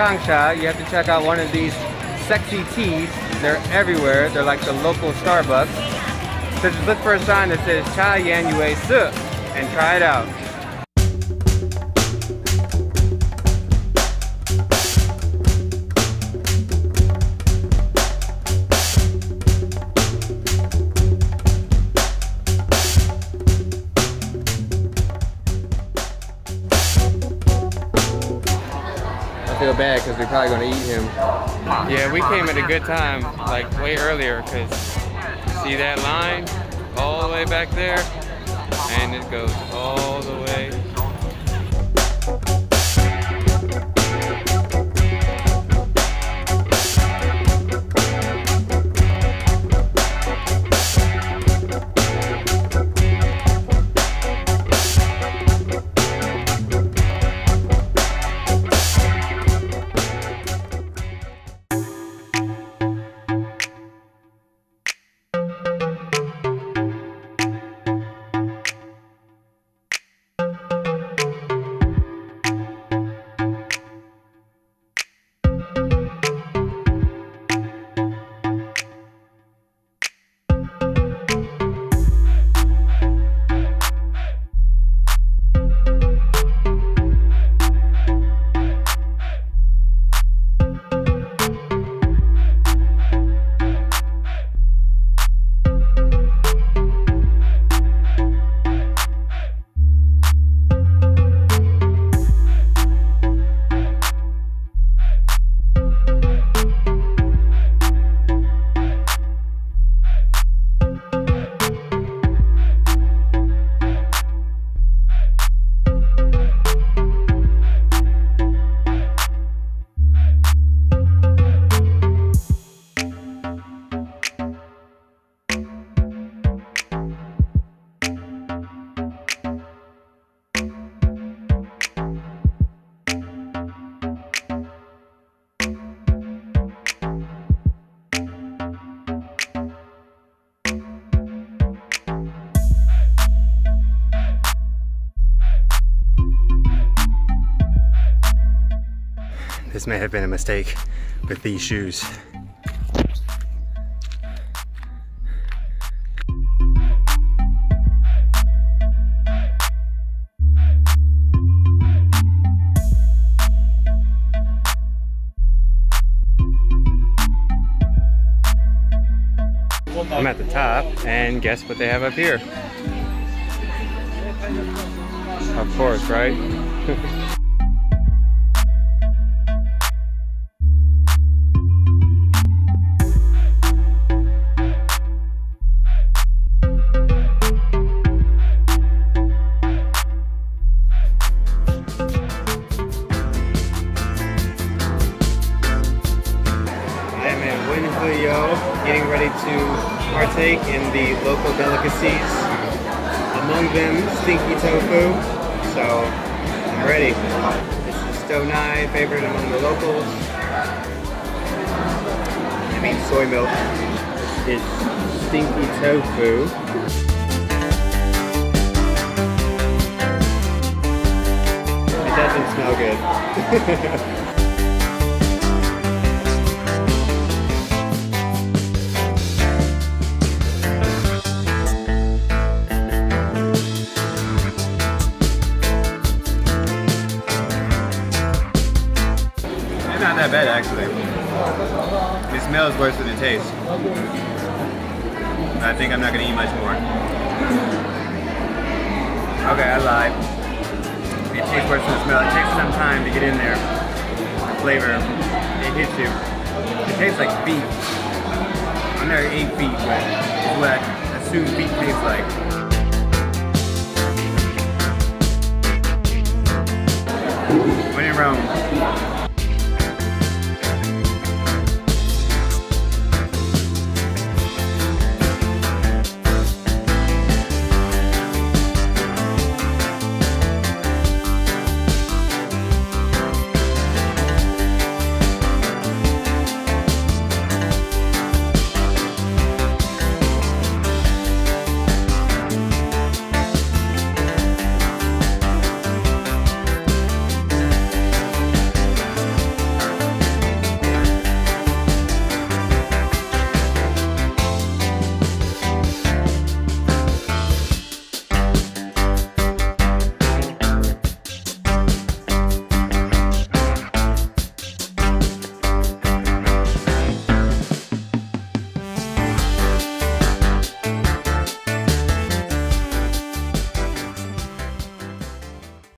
Changsha, you have to check out one of these sexy teas. They're everywhere. They're like the local Starbucks. So just look for a sign that says Cha Yan Yue Su and try it out. Feel bad because we're probably going to eat him. Yeah, we came at a good time, like way earlier, because see that line all the way back there? And it goes all the way This may have been a mistake with these shoes. I'm at the top and guess what they have up here? Of course, right? partake in the local delicacies. Among them, stinky tofu. So, I'm ready. This is Stonai favorite among the locals. I mean soy milk. It's stinky tofu. It doesn't smell good. that bad actually. It smells worse than it tastes. I think I'm not gonna eat much more. Okay, I lied. It tastes worse than the smell. It takes some time to get in there. The flavor, it hits you. It tastes like beef. I never ate beef, but it's what I assume beef tastes like. When in Rome,